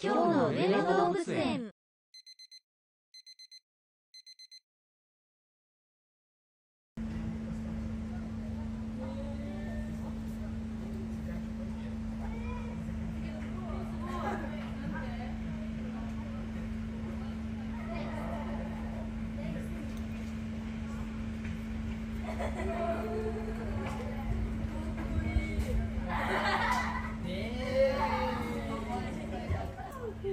今日の上野動物園。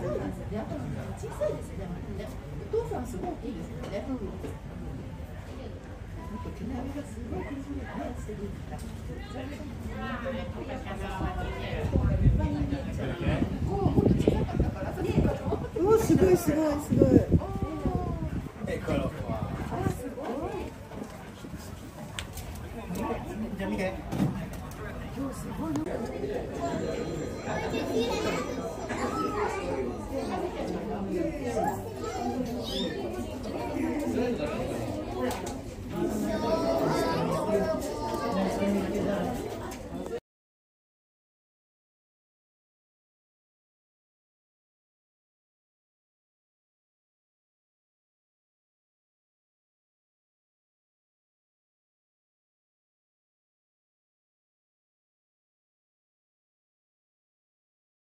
結構小さいですよね。小さいですよね。お父さんすごい大きいですよね。うん。毛並みがすごい綺麗ね。素敵もうもっと小さかったから、それからうわすごいすごいすごい。今日すごい